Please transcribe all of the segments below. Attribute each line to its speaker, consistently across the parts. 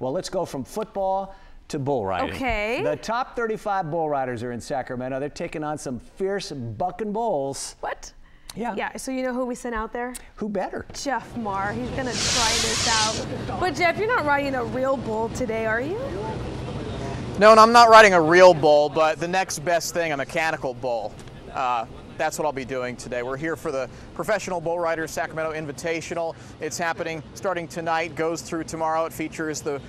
Speaker 1: Well, let's go from football to bull riding.
Speaker 2: Okay.
Speaker 1: The top 35 bull riders are in Sacramento. They're taking on some fierce bucking bulls.
Speaker 2: What?
Speaker 1: Yeah.
Speaker 2: Yeah, so you know who we sent out there?
Speaker 1: Who better?
Speaker 2: Jeff Maher. He's going to try this out. But Jeff, you're not riding a real bull today, are you?
Speaker 3: No, and I'm not riding a real bull, but the next best thing, a mechanical bull. Uh, that's what I'll be doing today. We're here for the Professional Bull Riders Sacramento Invitational. It's happening starting tonight, goes through tomorrow. It features the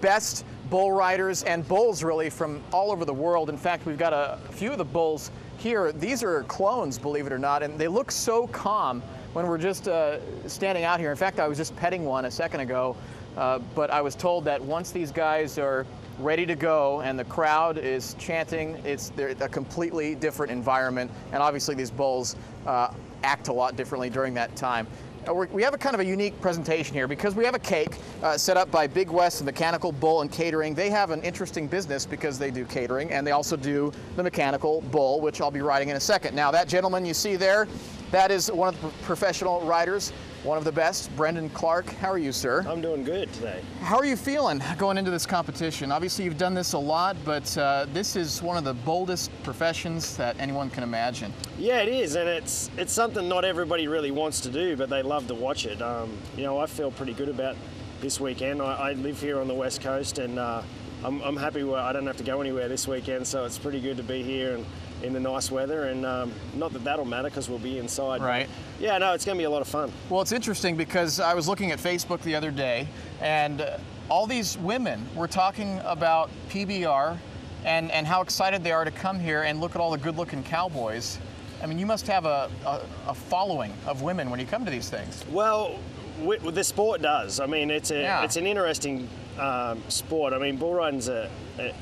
Speaker 3: best bull riders and bulls really from all over the world. In fact, we've got a few of the bulls here. These are clones, believe it or not, and they look so calm when we're just uh, standing out here. In fact, I was just petting one a second ago, uh, but I was told that once these guys are ready to go and the crowd is chanting, it's a completely different environment. And obviously these bulls uh, act a lot differently during that time. Uh, we have a kind of a unique presentation here because we have a cake uh, set up by Big West and Mechanical Bull and Catering. They have an interesting business because they do catering and they also do the mechanical bull, which I'll be riding in a second. Now that gentleman you see there, that is one of the professional riders one of the best, Brendon Clark. How are you, sir?
Speaker 4: I'm doing good today.
Speaker 3: How are you feeling going into this competition? Obviously, you've done this a lot, but uh, this is one of the boldest professions that anyone can imagine.
Speaker 4: Yeah, it is, and it's it's something not everybody really wants to do, but they love to watch it. Um, you know, I feel pretty good about this weekend. I, I live here on the west coast, and uh, I'm, I'm happy I don't have to go anywhere this weekend, so it's pretty good to be here and in the nice weather. And um, not that that'll matter because we'll be inside.
Speaker 3: Right.
Speaker 4: Yeah, no, it's going to be a lot of fun.
Speaker 3: Well, it's interesting because I was looking at Facebook the other day, and uh, all these women were talking about PBR and, and how excited they are to come here and look at all the good-looking cowboys. I mean, you must have a, a, a following of women when you come to these things.
Speaker 4: Well, w- the sport does. I mean, it's a
Speaker 3: Yeah.
Speaker 4: it's an interesting um, sport. I mean, bull riding's a, a,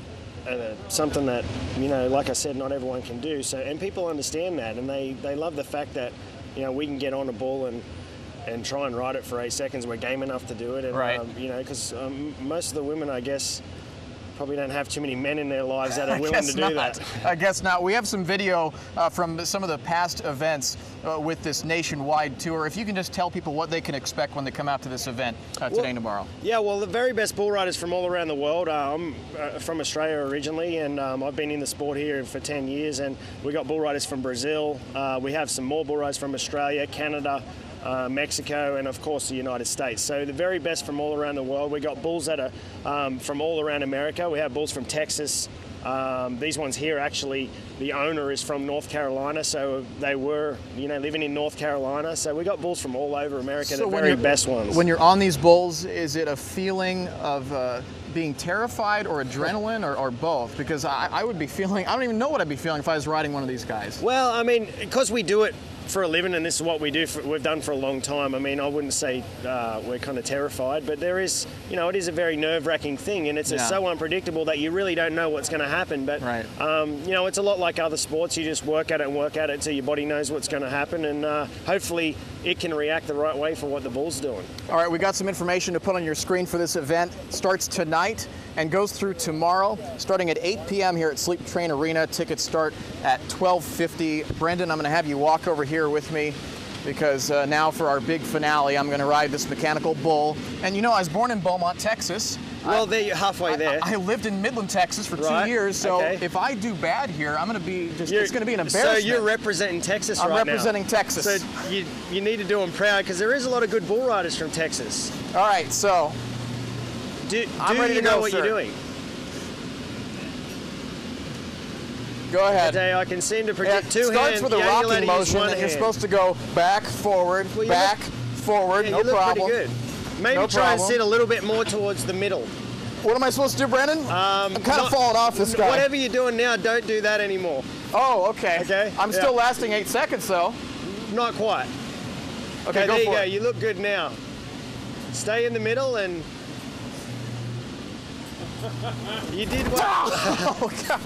Speaker 4: a, something that you know, like I said, not everyone can do. So, and people understand that, and they they love the fact that you know we can get on a bull and and try and ride it for eight seconds. We're game enough to do it, and
Speaker 3: Right.
Speaker 4: um, you know, because um, most of the women, I guess. Probably don't have too many men in their lives that are willing to do
Speaker 3: not.
Speaker 4: that.
Speaker 3: I guess not. We have some video uh, from some of the past events uh, with this nationwide tour. If you can just tell people what they can expect when they come out to this event uh, today
Speaker 4: Well-
Speaker 3: and tomorrow.
Speaker 4: Yeah, well, the very best bull riders from all around the world. Uh, I'm uh, from Australia originally, and um, I've been in the sport here for 10 years. And we got bull riders from Brazil. Uh, we have some more bull riders from Australia, Canada, uh, Mexico, and of course the United States. So the very best from all around the world. We got bulls that are um, from all around America. We have bulls from Texas. Um, these ones here, actually, the owner is from North Carolina, so they were, you know, living in North Carolina. So we got bulls from all over America, the
Speaker 3: when
Speaker 4: very best ones.
Speaker 3: When you're on these bulls, is it a feeling of uh, being terrified or adrenaline or, or both? Because I, I would be feeling, I don't even know what I'd be feeling if I was riding one of these guys.
Speaker 4: Well, I mean, because we do it for a living, and this is what we do. For, we've done for a long time. I mean, I wouldn't say uh, we're kind of terrified, but there is, you know, it is a very nerve-wracking thing, and it's
Speaker 3: Yeah.
Speaker 4: so unpredictable that you really don't know what's going to happen. But
Speaker 3: Right.
Speaker 4: um, you know, it's a lot like other sports. You just work at it and work at it till your body knows what's going to happen, and uh, hopefully it can react the right way for what the bull's doing.
Speaker 3: All right, we got some information to put on your screen for this event. Starts tonight and goes through tomorrow, starting at 8 p.m. here at Sleep Train Arena. Tickets start at 12:50. Brendon, I'm going to have you walk over here with me because uh, now for our big finale, I'm going to ride this mechanical bull. And you know, I was born in Beaumont, Texas.
Speaker 4: Well, there you're halfway there.
Speaker 3: I lived in Midland, Texas for
Speaker 4: Right,
Speaker 3: two years, so
Speaker 4: okay.
Speaker 3: if I do bad here, I'm going to be just,
Speaker 4: You're-
Speaker 3: it's going to be an embarrassment.
Speaker 4: So you're representing Texas
Speaker 3: I'm
Speaker 4: right now.
Speaker 3: representing Texas.
Speaker 4: So you, you need to do them proud because there is a lot of good bull riders from Texas.
Speaker 3: All right, so
Speaker 4: Do,
Speaker 3: I'm ready
Speaker 4: you
Speaker 3: to
Speaker 4: know
Speaker 3: go,
Speaker 4: what
Speaker 3: sir.
Speaker 4: you're doing?
Speaker 3: go ahead.
Speaker 4: Today I can seem to predict
Speaker 3: it
Speaker 4: two
Speaker 3: starts
Speaker 4: hands.
Speaker 3: with a rocking
Speaker 4: let it use
Speaker 3: motion that you're supposed to go back, forward,
Speaker 4: Well,
Speaker 3: back,
Speaker 4: look-
Speaker 3: forward,
Speaker 4: Yeah,
Speaker 3: no
Speaker 4: you look
Speaker 3: problem.
Speaker 4: pretty good. Maybe
Speaker 3: No
Speaker 4: try and sit a little bit more towards the middle.
Speaker 3: What am I supposed to do, Brendon?
Speaker 4: Um,
Speaker 3: I'm kind of falling off this guy.
Speaker 4: Whatever you're doing now, don't do that anymore.
Speaker 3: Oh, okay.
Speaker 4: Okay,
Speaker 3: I'm
Speaker 4: yeah.
Speaker 3: still lasting eight seconds, though.
Speaker 4: Not quite.
Speaker 3: Okay,
Speaker 4: Okay, there you go.
Speaker 3: it.
Speaker 4: You look good now. Stay in the middle and. You did well.
Speaker 3: Oh, God.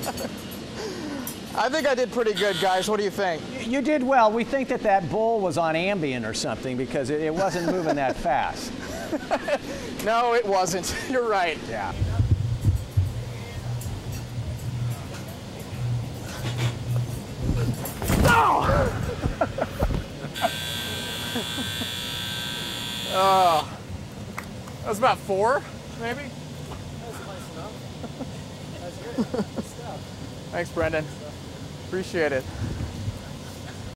Speaker 3: I think I did pretty good, guys. What do you think?
Speaker 1: You did well. We think that that bull was on Ambien or something because it, it wasn't moving that fast.
Speaker 3: No, it wasn't. You're right.
Speaker 1: Yeah. Oh.
Speaker 3: That was about four, maybe. That's good. Thanks, Brendon. Appreciate it.